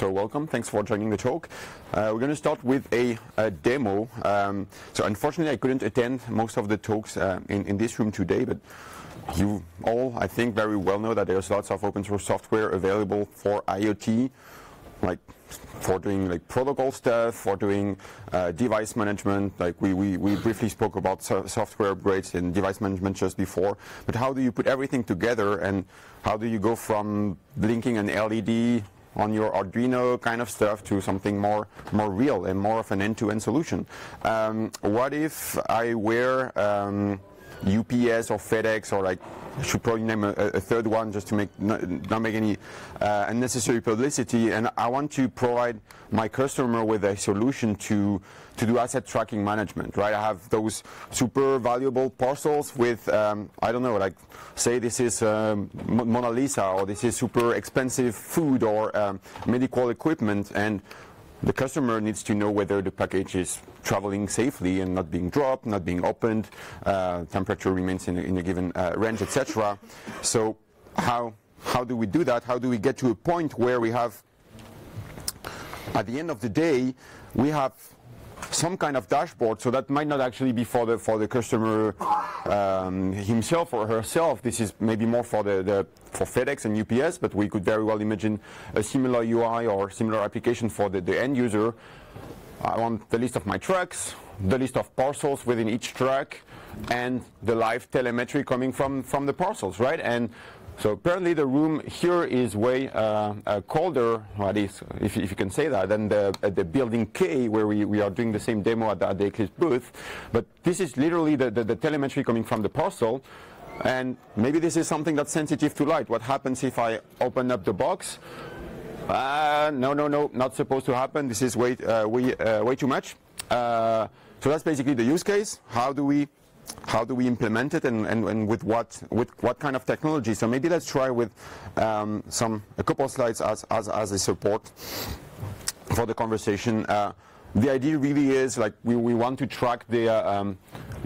so welcome. Thanks for joining the talk. Uh, we're going to start with a, a demo. Um, so unfortunately, I couldn't attend most of the talks uh, in, in this room today, but you all, I think, very well know that there's lots of open source software available for IoT, like for doing like protocol stuff, for doing uh, device management. Like we, we, we briefly spoke about so software upgrades and device management just before. But how do you put everything together and how do you go from blinking an LED on your Arduino kind of stuff to something more more real and more of an end-to-end -end solution? Um, what if I wear um, UPS or FedEx or like I should probably name a, a third one just to make not, not make any uh, unnecessary publicity. And I want to provide my customer with a solution to to do asset tracking management. Right? I have those super valuable parcels with um, I don't know, like say this is um, Mona Lisa or this is super expensive food or um, medical equipment and the customer needs to know whether the package is traveling safely and not being dropped, not being opened, uh, temperature remains in a, in a given uh, range, etc. So how, how do we do that? How do we get to a point where we have, at the end of the day, we have some kind of dashboard. So that might not actually be for the for the customer um, himself or herself. This is maybe more for the, the for FedEx and UPS, but we could very well imagine a similar UI or similar application for the, the end user. I want the list of my trucks, the list of parcels within each truck, and the live telemetry coming from from the parcels, right? And so apparently the room here is way uh, uh, colder, at least if, if, you can say that, than the, uh, the building K where we, we are doing the same demo at the, at the Eclipse booth. But this is literally the, the, the telemetry coming from the parcel. And maybe this is something that's sensitive to light. What happens if I open up the box? Uh, no, no, no, not supposed to happen. This is way, uh, way, uh, way too much. so that's basically the use case. How do we how do we implement it and, and, and, with what with what kind of technology? So maybe let's try with um, some a couple of slides as, as, as a support for the conversation. Uh, the idea really is like we, we want to track the, uh, um,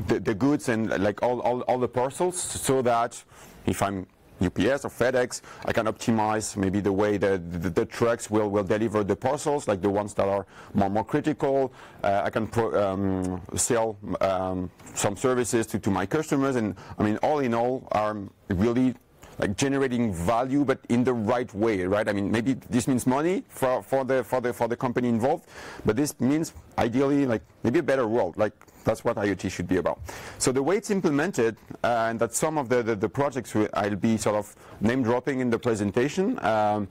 the, the goods and like all, all, all the parcels so that if I'm UPS or FedEx, I can optimize maybe the way that the, the, trucks will, will deliver the parcels, like the ones that are more, more critical. Uh, I can pro, um, sell um, some services to, to my customers. And I mean, all in all, are really like generating value, but in the right way, right? I mean, maybe this means money for, for the for the for the company involved, but this means ideally like maybe a better world. Like that's what IoT should be about. So the way it's implemented, uh, and that some of the, the, the projects I'll be sort of name dropping in the presentation. Um,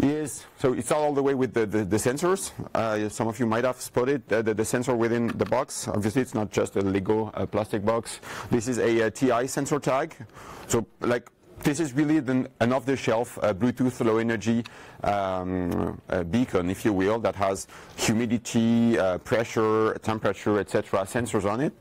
is so it's all the way with the, the, the sensors. Uh, some of you might have spotted uh, the, the, sensor within the box. Obviously, it's not just a Lego uh, plastic box. This is a, a TI sensor tag. So like this is really an, an off-the-shelf uh, Bluetooth low energy um, uh, beacon, if you will, that has humidity, uh, pressure, temperature, etc. sensors on it.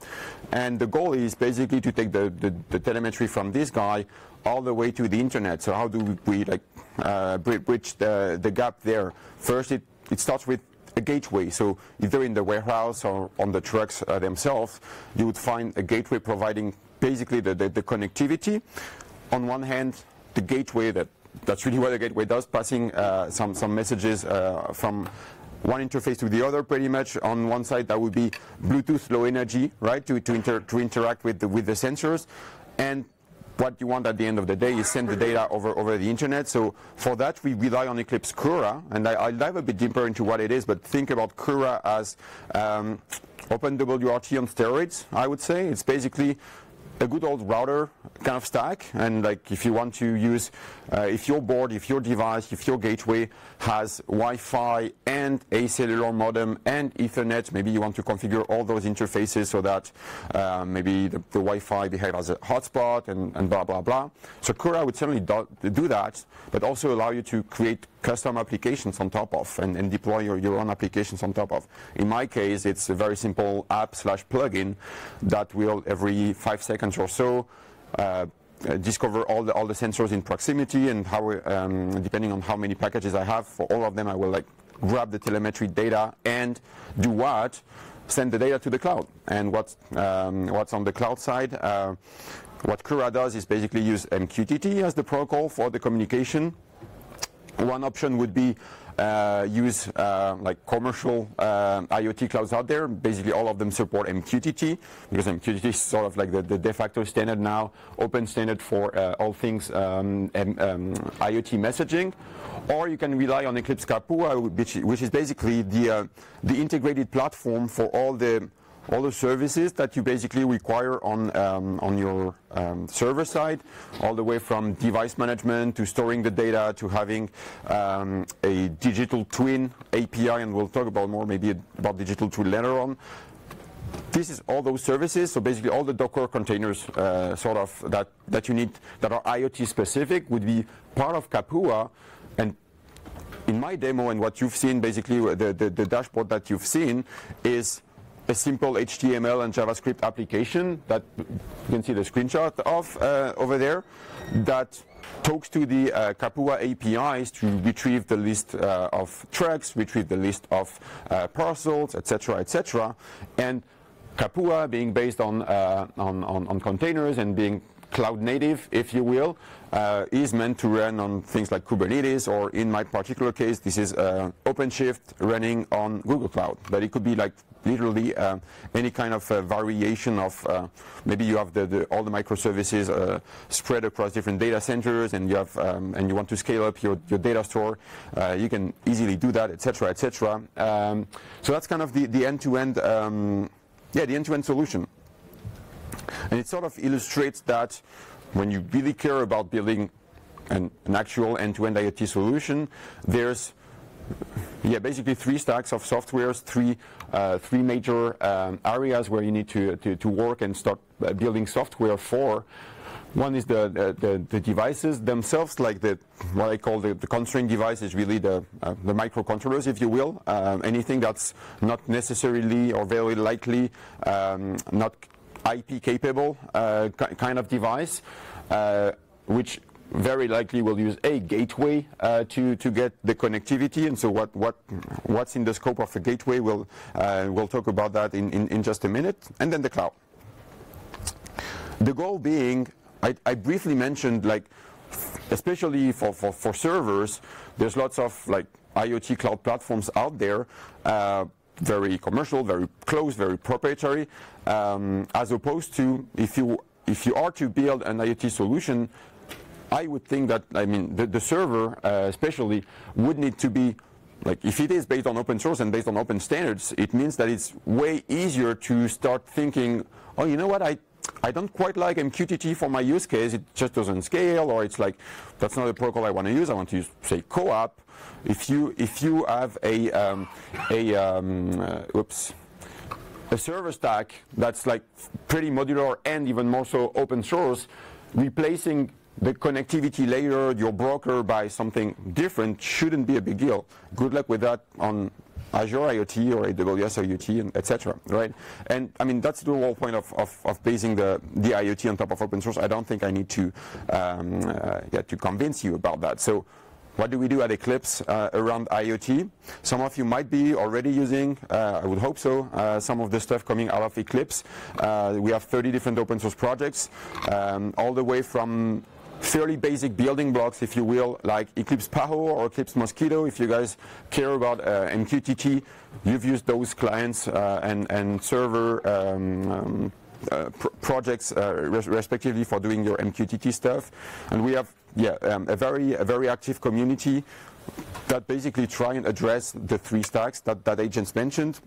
And the goal is basically to take the, the, the, telemetry from this guy all the way to the internet. So how do we like uh, bridge the, the gap there? First, it, it starts with a gateway. So either in the warehouse or on the trucks uh, themselves, you would find a gateway providing basically the, the, the connectivity on one hand, the gateway that that's really what a gateway does, passing uh, some some messages uh, from one interface to the other pretty much. On one side that would be Bluetooth low energy right to to, inter to interact with the, with the sensors. And what you want at the end of the day is send the data over over the internet. So for that we rely on Eclipse Kura. And I, will dive a bit deeper into what it is but think about Kura as um, OpenWRT on steroids I would say. It's basically a good old router kind of stack. And like if you want to use uh, if your board if your device if your gateway has Wi-Fi and a cellular modem and ethernet maybe you want to configure all those interfaces so that uh, maybe the, the, Wi-Fi behaves as a hotspot and, and blah blah blah. So Kura would certainly do, do that but also allow you to create custom applications on top of and, and deploy your, your own applications on top of. In my case, it's a very simple app slash plugin that will every five seconds or so uh, discover all the all the sensors in proximity and how um, depending on how many packages I have for all of them I will like grab the telemetry data and do what? Send the data to the cloud. And what's um, what's on the cloud side uh, what Kura does is basically use MQTT as the protocol for the communication one option would be uh, use uh, like commercial uh, IoT clouds out there. Basically, all of them support MQTT because MQTT is sort of like the, the de facto standard now, open standard for uh, all things um, um, IoT messaging. Or you can rely on Eclipse Kapua, which, which is basically the, uh, the integrated platform for all the all the services that you basically require on, um, on your um, server side, all the way from device management to storing the data to having um, a digital twin API, and we'll talk about more maybe about digital twin later on. This is all those services, so basically all the Docker containers uh, sort of that, that you need that are IoT specific would be part of Kapua and in my demo and what you've seen, basically the, the, the dashboard that you've seen is a simple HTML and JavaScript application that you can see the screenshot of uh, over there that talks to the uh, Kapua APIs to retrieve the list uh, of trucks, retrieve the list of uh, parcels, etc., etc. And Kapua being based on, uh, on, on, on containers and being cloud native, if you will, uh, is meant to run on things like Kubernetes, or in my particular case, this is uh, OpenShift running on Google Cloud. But it could be like literally uh, any kind of uh, variation of uh, maybe you have the, the, all the microservices uh, spread across different data centers, and you have um, and you want to scale up your, your data store. you can easily do that, etc., etc. Um, so that's kind of the the end-to-end, um, yeah, the end-to-end solution. And it sort of illustrates that when you really care about building an, an actual end-to-end IoT solution, there's yeah, basically three stacks of softwares, three, uh, three major um, areas where you need to, to, to, work and start uh, building software for. One is the, the, the, devices themselves, like the what I call the, the constraint device is really the, uh, the microcontrollers, if you will. Um, anything that's not necessarily or very likely um, not IP capable uh, kind of device, uh, which very likely will use a gateway uh, to to get the connectivity. And so what what what's in the scope of a gateway? We'll uh, we'll talk about that in, in, in just a minute. And then the cloud. The goal being, I, I briefly mentioned like, especially for, for, for servers, there's lots of like IoT cloud platforms out there. Uh, very commercial, very close, very proprietary, um, as opposed to if you if you are to build an IoT solution I would think that, I mean, the, the server uh, especially would need to be like if it is based on open source and based on open standards, it means that it's way easier to start thinking, oh, you know what, I I don't quite like MQTT for my use case. It just doesn't scale, or it's like that's not the protocol I want to use. I want to use, say, CoAP. If you if you have a um, a um, uh, oops a server stack that's like pretty modular and even more so open source, replacing the connectivity layer, your broker by something different shouldn't be a big deal. Good luck with that on Azure IoT or AWS IoT, and etc. Right? And I mean that's the whole point of, of, of, basing the, the IoT on top of open source. I don't think I need to um, uh, yeah, to convince you about that. So what do we do at Eclipse uh, around IoT? Some of you might be already using, uh, I would hope so, uh, some of the stuff coming out of Eclipse. Uh, we have 30 different open source projects, um, all the way from fairly basic building blocks, if you will, like Eclipse Paho or Eclipse Mosquitto. If you guys care about uh, MQTT, you've used those clients uh, and, and server um, um, uh, pr projects uh, res respectively for doing your MQTT stuff. And we have yeah, um, a, very, a very active community that basically try and address the three stacks that, that agents mentioned.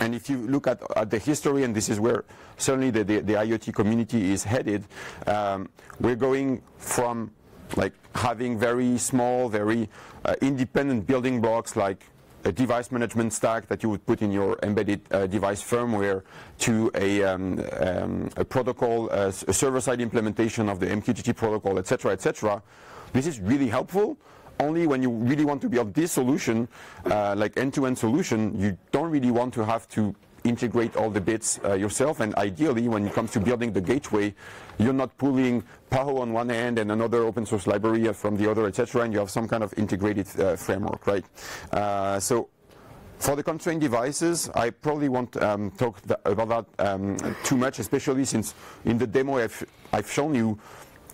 And if you look at, at, the history, and this is where certainly the, the, the IoT community is headed, um, we're going from like having very small, very uh, independent building blocks like a device management stack that you would put in your embedded uh, device firmware to a, um, um, a protocol, uh, a server-side implementation of the MQTT protocol, etc., etc. This is really helpful, only when you really want to build this solution, uh, like end-to-end solution, you don't really want to have to integrate all the bits uh, yourself. And ideally, when it comes to building the gateway, you're not pulling Paho on one end and another open source library from the other, etc. And you have some kind of integrated uh, framework, right? Uh, so for the constrained devices, I probably won't um, talk th about that um, too much, especially since in the demo I've, I've shown you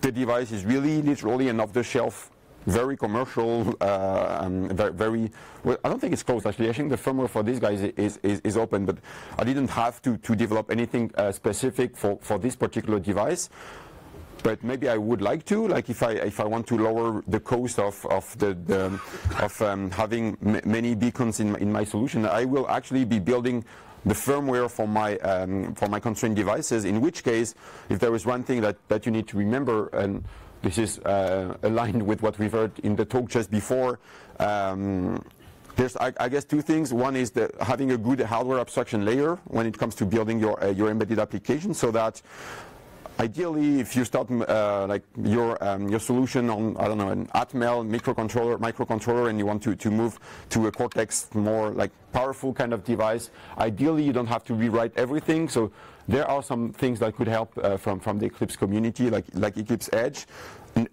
the device is really literally an off-the-shelf very commercial, uh, um, very, well, I don't think it's closed actually. I think the firmware for these guys is, is, is open, but I didn't have to, to develop anything uh, specific for, for this particular device. But maybe I would like to, like if I if I want to lower the cost of of the, the of um, having many beacons in my, in my solution, I will actually be building the firmware for my um, for my constrained devices. In which case, if there is one thing that that you need to remember and this is uh, aligned with what we've heard in the talk just before. Um, there's, I, I, guess, two things. One is the, having a good hardware abstraction layer when it comes to building your, uh, your embedded application so that ideally, if you start uh, like your um, your solution on I don't know an Atmel microcontroller microcontroller, and you want to to move to a Cortex more like powerful kind of device, ideally you don't have to rewrite everything. So there are some things that could help uh, from from the Eclipse community, like like Eclipse Edje.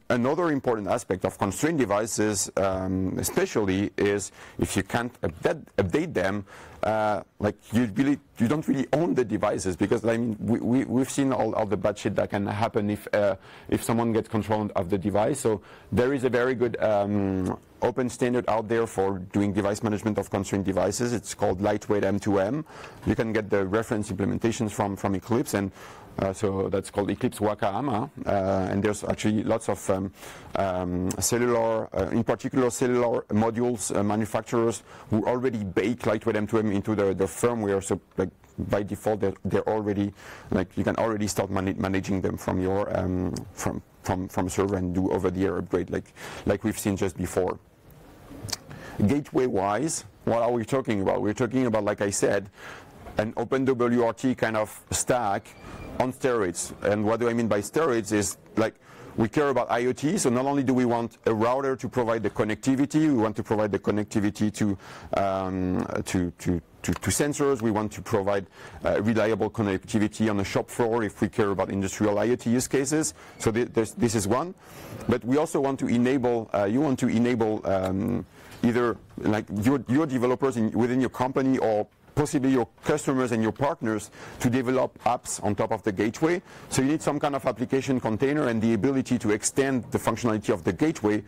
Another important aspect of constrained devices, um, especially, is if you can't update, update them, uh, like you really you don't really own the devices because I mean we, we we've seen all, all the bad shit that can happen if uh, if someone gets control of the device. So there is a very good um, open standard out there for doing device management of constrained devices. It's called lightweight M2M. You can get the reference implementations from from Eclipse and uh, so that's called Eclipse Wakaama, uh, and there's actually lots of um, um, cellular, uh, in particular cellular modules uh, manufacturers who already bake lightweight M2M into the, the firmware. So like by default, they're, they're, already like you can already start man managing them from your um, from from from server and do over-the-air upgrade like like we've seen just before. Gateway-wise, what are we talking about? We're talking about, like I said, an OpenWRT kind of stack on steroids. And what do I mean by steroids is like we care about IoT, so not only do we want a router to provide the connectivity, we want to provide the connectivity to um, to, to, to, to, sensors, we want to provide uh, reliable connectivity on the shop floor if we care about industrial IoT use cases. So th this is one. But we also want to enable, uh, you want to enable um, either like your, your developers in, within your company or possibly your customers and your partners to develop apps on top of the gateway. So you need some kind of application container and the ability to extend the functionality of the gateway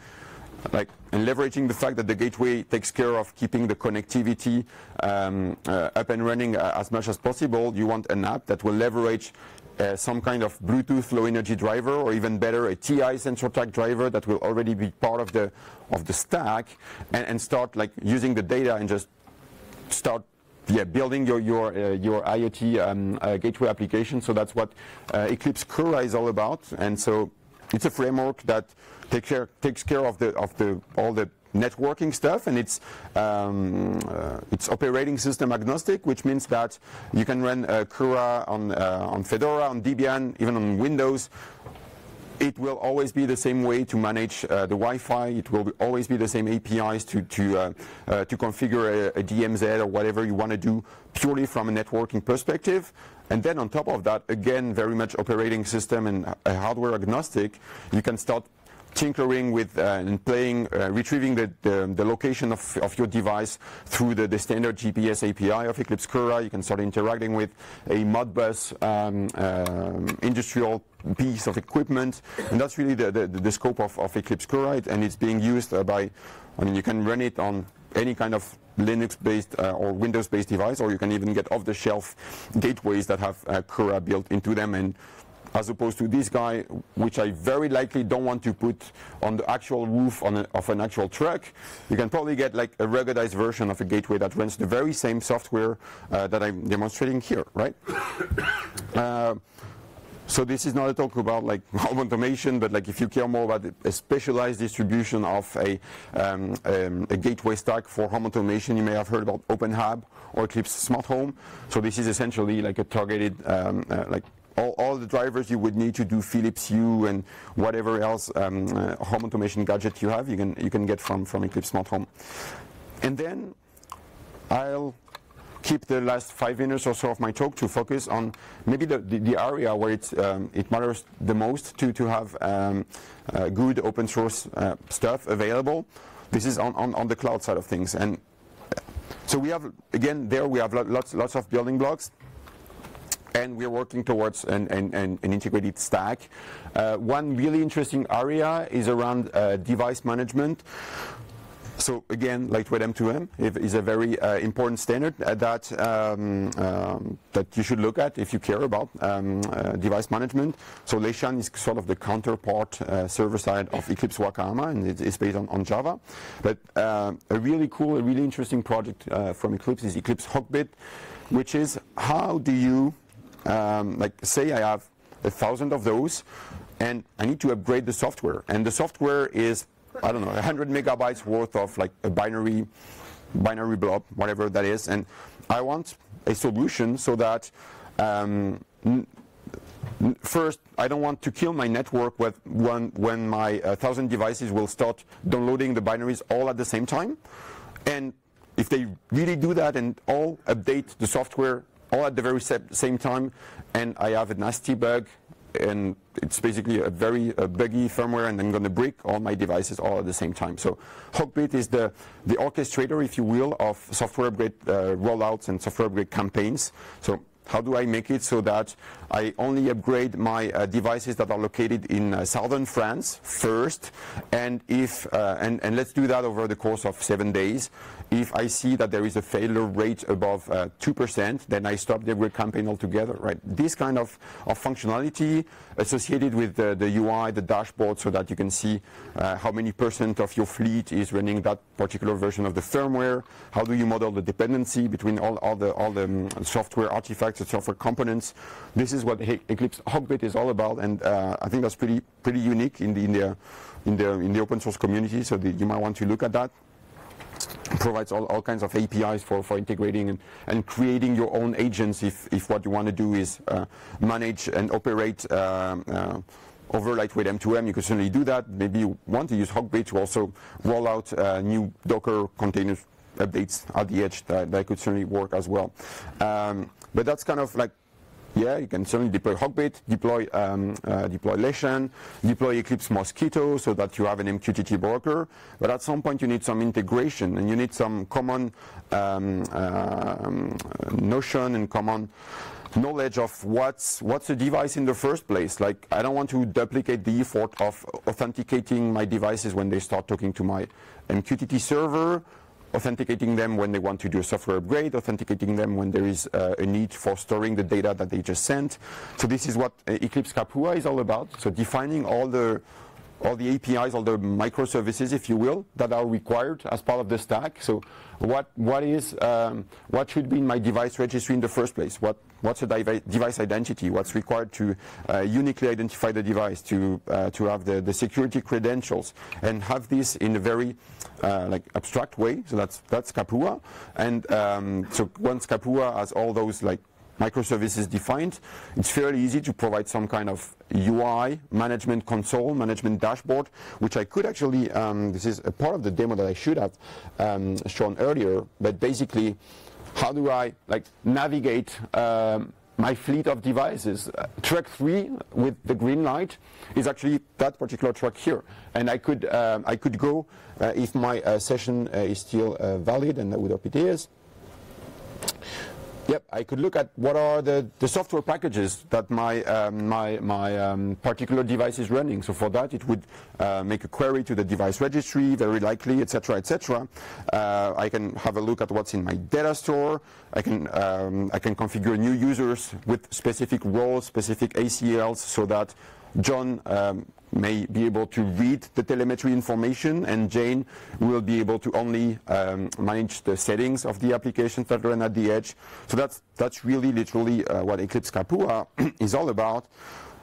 like and leveraging the fact that the gateway takes care of keeping the connectivity um, uh, up and running uh, as much as possible, you want an app that will leverage uh, some kind of Bluetooth low energy driver or even better a TI sensor tag driver that will already be part of the of the stack and, and start like using the data and just start yeah, building your your uh, your IoT um, uh, gateway application. So that's what uh, Eclipse Kura is all about. And so it's a framework that takes care takes care of the of the all the networking stuff, and it's um, uh, it's operating system agnostic, which means that you can run uh, Kura on uh, on Fedora, on Debian, even on Windows it will always be the same way to manage uh, the Wi-Fi. It will always be the same APIs to to uh, uh, to configure a, a, DMZ or whatever you want to do purely from a networking perspective. And then on top of that, again, very much operating system and hardware agnostic. You can start tinkering with uh, and playing, uh, retrieving the, the, the, location of, of your device through the, the standard GPS API of Eclipse Kura. You can start interacting with a Modbus um, um, industrial piece of equipment. And that's really the, the, the scope of, of Eclipse Kura. And it's being used uh, by, I mean, you can run it on any kind of Linux-based uh, or Windows-based device, or you can even get off-the-shelf gateways that have uh, Kura built into them. And as opposed to this guy, which I very likely don't want to put on the actual roof a, of an actual truck. You can probably get like a ruggedized version of a gateway that runs the very same software uh, that I'm demonstrating here, right? Uh, so this is not a talk about like home automation, but like if you care more about a specialized distribution of a, um, um, a gateway stack for home automation, you may have heard about OpenHAB or Eclipse Smart Home. So this is essentially like a targeted um, uh, like all, all, the drivers you would need to do Philips Hue and whatever else um, uh, home automation gadget you have, you can you can get from from Eclipse Smart Home. And then I'll keep the last five minutes or so of my talk to focus on maybe the, the, the area where it's, um, it matters the most to, to have um, uh, good open source uh, stuff available. This is on, on, on the cloud side of things. And so we have, again, there we have lots, lots of building blocks. and we're working towards an, an, an integrated stack. Uh, one really interesting area is around uh, device management. So again, lightweight M2M is a very uh, important standard that um, um, that you should look at if you care about um, uh, device management. So Leshan is sort of the counterpart uh, server side of Eclipse Wakaama, and it is based on, on Java. But uh, a really cool, a really interesting project uh, from Eclipse is Eclipse hawkBit, which is how do you um, like say I have a thousand of those, and I need to upgrade the software, and the software is I don't know, 100 megabytes worth of like a binary, binary blob, whatever that is, and I want a solution so that um, first, I don't want to kill my network when, when my uh, thousand devices will start downloading the binaries all at the same time. And if they really do that and all update the software all at the very same time, and I have a nasty bug and it's basically a very buggy firmware and I'm going to break all my devices all at the same time. So hawkBit is the, the orchestrator, if you will, of software upgrade uh, rollouts and software upgrade campaigns. So how do I make it so that I only upgrade my uh, devices that are located in uh, southern France first, and if uh, and, and let's do that over the course of seven days. If I see that there is a failure rate above uh, two percent, then I stop the upgrade campaign altogether. Right? This kind of, of functionality associated with the, the UI, the dashboard, so that you can see uh, how many percent of your fleet is running that particular version of the firmware. How do you model the dependency between all, all the all the um, software artifacts, software components? This is what Eclipse hawkBit is all about, and uh, I think that's pretty pretty unique in the in the in the in the open source community. So the, you might want to look at that. It provides all, all kinds of APIs for, for integrating and, and creating your own agents if, if what you want to do is uh, manage and operate uh, uh over lightweight M2M, you could certainly do that. Maybe you want to use hawkBit to also roll out uh, new Docker containers updates at the edge. That, that could certainly work as well. Um, but that's kind of like yeah, you can certainly deploy hawkBit, deploy um, uh, deploy Leshan, deploy Eclipse Mosquitto so that you have an MQTT broker. But at some point you need some integration and you need some common um, uh, notion and common knowledge of what's what's a device in the first place. Like I don't want to duplicate the effort of authenticating my devices when they start talking to my MQTT server authenticating them when they want to do a software upgrade, authenticating them when there is uh, a need for storing the data that they just sent. So this is what uh, Eclipse Kapua is all about. So defining all the all the APIs, all the microservices, if you will, that are required as part of the stack. So what, what is, um, what should be in my device registry in the first place? What, what's a device identity? What's required to uh, uniquely identify the device, to, uh, to have the, the security credentials, and have this in a very uh, like abstract way. So that's, that's Kapua. And um, so once Kapua has all those like microservices defined, it's fairly easy to provide some kind of UI, management console, management dashboard, which I could actually, um, this is a part of the demo that I should have um, shown earlier, but basically, how do I like navigate um, my fleet of devices. Uh, truck 3 with the green light is actually that particular track here. And I could, um, I could go, uh, if my uh, session uh, is still uh, valid, and I would hope it is, Yep, I could look at what are the, the software packages that my, um, my, my um, particular device is running. So for that, it would uh, make a query to the device registry, very likely, etc., etc. Uh, I can have a look at what's in my data store. I can, um, I can configure new users with specific roles, specific ACLs, so that John um, may be able to read the telemetry information and Jane will be able to only um, manage the settings of the applications that run at the edge. So that's, that's really literally uh, what Eclipse Kapua is all about.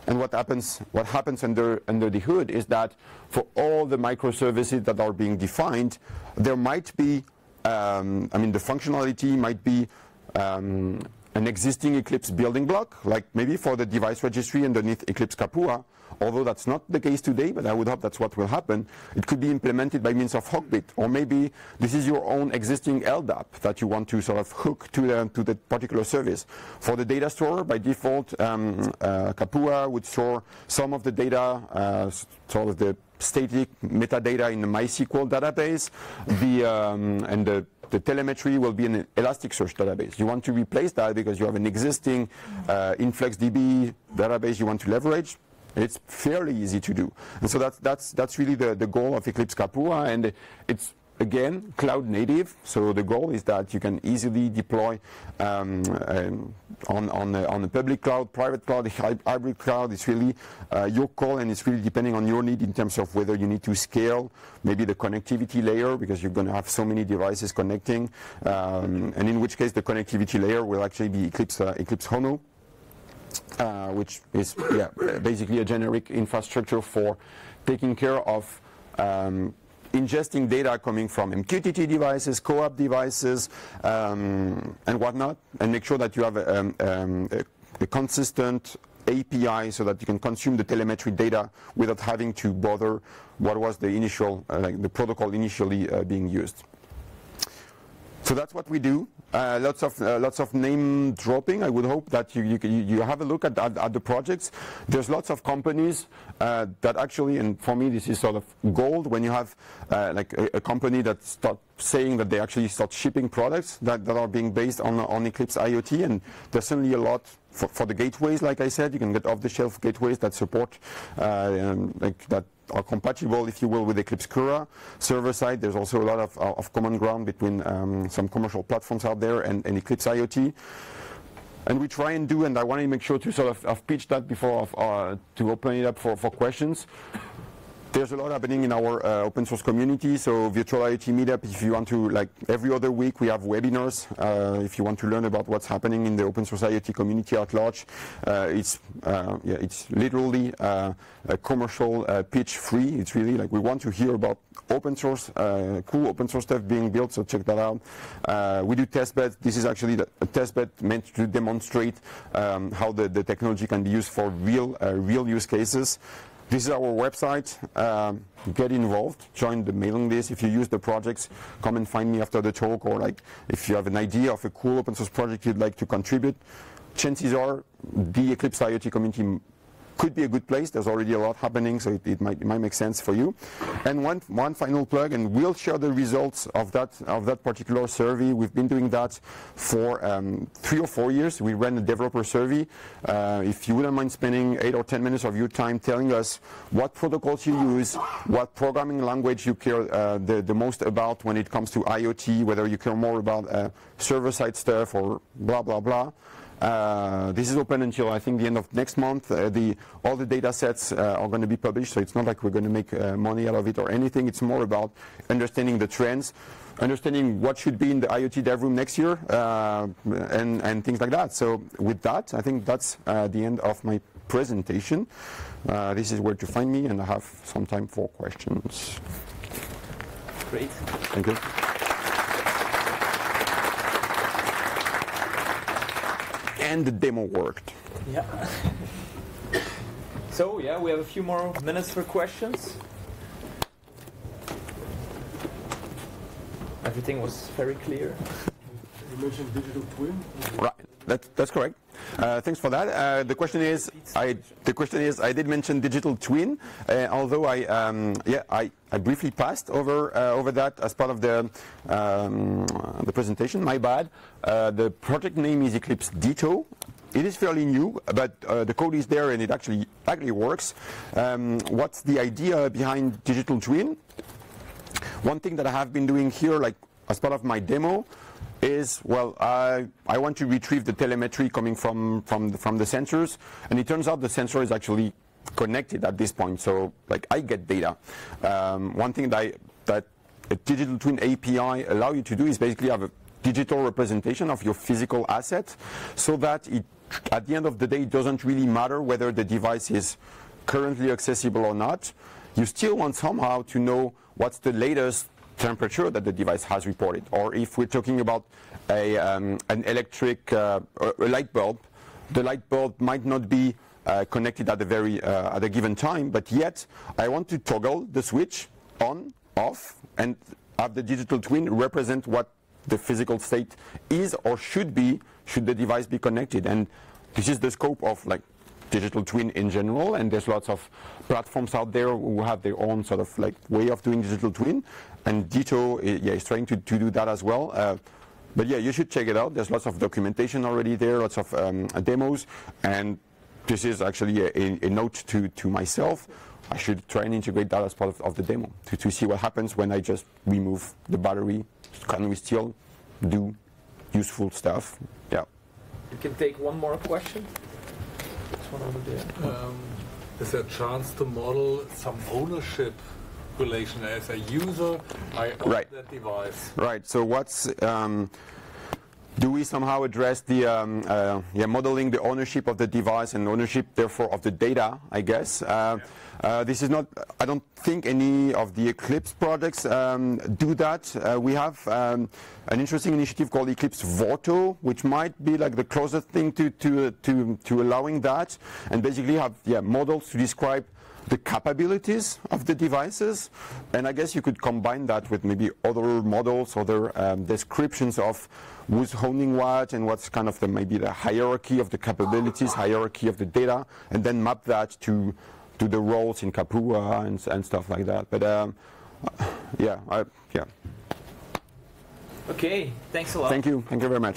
And what happens, what happens under, under the hood is that for all the microservices that are being defined, there might be, um, I mean, the functionality might be um, an existing Eclipse building block, like maybe for the device registry underneath Eclipse Kapua, although that's not the case today, but I would hope that's what will happen. It could be implemented by means of hawkBit, or maybe this is your own existing LDAP that you want to sort of hook to the, to the particular service. For the data store, by default, um, uh, Kapua would store some of the data, uh, sort of the static metadata in the MySQL database, the, um, and the the telemetry will be an Elasticsearch database. You want to replace that because you have an existing uh, InfluxDB database you want to leverage. It's fairly easy to do. And so that's, that's, that's really the, the goal of Eclipse Kapua. And it's again, cloud native. So the goal is that you can easily deploy um, um, on, on, a, on a public cloud, private cloud, hybrid cloud. It's really uh, your call and it's really depending on your need in terms of whether you need to scale maybe the connectivity layer because you're going to have so many devices connecting. Um, and in which case the connectivity layer will actually be Eclipse, uh, Eclipse Hono. Uh, which is yeah, basically a generic infrastructure for taking care of um, ingesting data coming from MQTT devices, CoAP devices, um, and whatnot, and make sure that you have a, um, um a, a, consistent API so that you can consume the telemetry data without having to bother what was the initial, uh, like the protocol initially uh, being used. So that's what we do. Uh, lots of uh, lots of name dropping. I would hope that you you, you have a look at, at, at the projects. There's lots of companies uh, that actually, and for me this is sort of gold when you have uh, like a, a, company that start saying that they actually start shipping products that, that are being based on on Eclipse IoT, and there's certainly a lot for, for the gateways. Like I said, you can get off-the-shelf gateways that support uh, like that are compatible, if you will, with Eclipse Kura. Server side, there's also a lot of, of common ground between um, some commercial platforms out there and, and, Eclipse IoT. And we try and do, and I want to make sure to sort of, of pitch that before of, uh, to open it up for, for questions. There's a lot happening in our uh, open source community. So Virtual IoT Meetup, if you want to, like every other week, we have webinars. Uh, if you want to learn about what's happening in the open source IoT community at large, uh, it's uh, yeah, it's literally uh, a commercial uh, pitch free. It's really like we want to hear about open source, cool open source stuff being built. So check that out. we do test beds. This is actually a test bed meant to demonstrate um, how the, the technology can be used for real real use cases. This is our website. Um, get involved. Join the mailing list. If you use the projects, come and find me after the talk. Or like, if you have an idea of a cool open source project you'd like to contribute, chances are the Eclipse IoT community could be a good place. There's already a lot happening, so it, it, might, it might make sense for you. And one, one final plug, and we'll share the results of that, of that particular survey. We've been doing that for um, three or four years. We ran a developer survey. Uh, if you wouldn't mind spending eight or 10 minutes of your time telling us what protocols you use, what programming language you care uh, the, the most about when it comes to IoT, whether you care more about uh, server-side stuff or blah, blah, blah. Uh, this is open until I think the end of next month. Uh, the, all the data sets uh, are going to be published, so it's not like we're going to make uh, money out of it or anything. It's more about understanding the trends, understanding what should be in the IoT dev room next year, uh, and, and things like that. So with that, I think that's uh, the end of my presentation. this is where to find me, and I have some time for questions. Great. Thank you. And the demo worked. Yeah. so yeah, we have a few more minutes for questions. Everything was very clear. You mentioned digital twin. Right, that, that's correct. Uh, thanks for that. Uh, the question is, I, the question is, I did mention digital twin, uh, although I, um, yeah, I, I briefly passed over uh, over that as part of the um, the presentation. My bad. Uh, the project name is Eclipse Ditto. It is fairly new, but uh, the code is there and it actually actually works. Um, what's the idea behind digital twin? One thing that I have been doing here, like as part of my demo, is, well, I, I want to retrieve the telemetry coming from, from, the, from the sensors, and it turns out the sensor is actually connected at this point, so like I get data. Um, one thing that, I, that a digital twin API allow you to do is basically have a digital representation of your physical asset so that it, at the end of the day, it doesn't really matter whether the device is currently accessible or not. You still want somehow to know what's the latest temperature that the device has reported. Or if we're talking about a, um, an electric uh, a light bulb, the light bulb might not be uh, connected at a very uh, at a given time, but yet I want to toggle the switch on, off, and have the digital twin represent what the physical state is or should be should the device be connected. And this is the scope of like digital twin in general, and there's lots of platforms out there who have their own sort of like way of doing digital twin, and Ditto yeah, is trying to, to do that as well. Uh, but yeah, you should check it out. There's lots of documentation already there, lots of um, demos, and this is actually a, a, a note to, to myself. I should try and integrate that as part of, of the demo to, to see what happens when I just remove the battery. Can we still do useful stuff? Yeah. You can take one more question. This one over there. Um, is there a chance to model some ownership relation as a user? I own Right. that device. Right. So what's um, do we somehow address the um, uh, yeah modeling the ownership of the device and ownership therefore of the data? I guess uh, uh, this is not. I don't think any of the Eclipse projects um, do that. Uh, we have um, an interesting initiative called Eclipse Vorto, which might be like the closest thing to to to, to allowing that, and basically have yeah models to describe the capabilities of the devices. And I guess you could combine that with maybe other models, other um, descriptions of who's honing what and what's kind of the maybe the hierarchy of the capabilities, hierarchy of the data, and then map that to to the roles in Kapua and, and stuff like that. But um, yeah, I, yeah. Okay, thanks a lot. Thank you. Thank you very much.